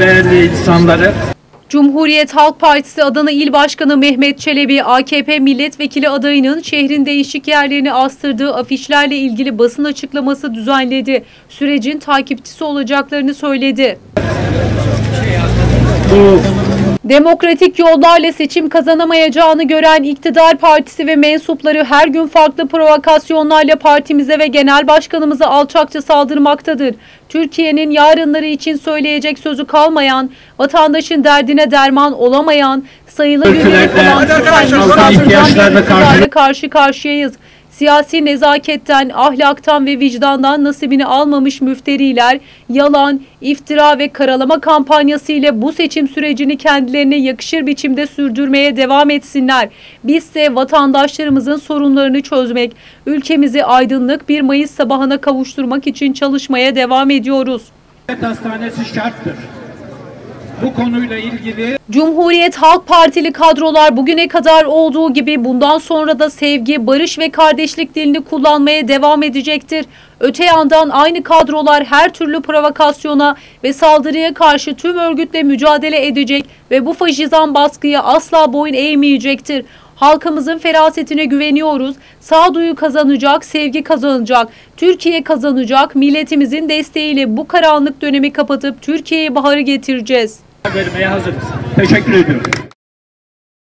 değerli insanları. Cumhuriyet Halk Partisi Adana İl Başkanı Mehmet Çelebi, AKP milletvekili adayının şehrin değişik yerlerini astırdığı afişlerle ilgili basın açıklaması düzenledi. Sürecin takipçisi olacaklarını söyledi. Bu Demokratik yollarla seçim kazanamayacağını gören iktidar partisi ve mensupları her gün farklı provokasyonlarla partimize ve genel başkanımıza alçakça saldırmaktadır. Türkiye'nin yarınları için söyleyecek sözü kalmayan, vatandaşın derdine derman olamayan, sayılı yönelik olan iktidarla karşı karşıyayız. Siyasi nezaketten, ahlaktan ve vicdandan nasibini almamış müfteriler, yalan, iftira ve karalama kampanyası ile bu seçim sürecini kendilerine yakışır biçimde sürdürmeye devam etsinler. Bizse vatandaşlarımızın sorunlarını çözmek, ülkemizi aydınlık bir Mayıs sabahına kavuşturmak için çalışmaya devam ediyoruz. devlet hastanesi şarttır. Bu konuyla ilgili Cumhuriyet Halk Partili kadrolar bugüne kadar olduğu gibi bundan sonra da sevgi, barış ve kardeşlik dilini kullanmaya devam edecektir. Öte yandan aynı kadrolar her türlü provokasyona ve saldırıya karşı tüm örgütle mücadele edecek ve bu faşizan baskıya asla boyun eğmeyecektir. Halkımızın ferasetine güveniyoruz. Sağduyu kazanacak, sevgi kazanacak, Türkiye kazanacak. Milletimizin desteğiyle bu karanlık dönemi kapatıp Türkiye'ye baharı getireceğiz. Vermeye hazırız. Teşekkür ediyorum.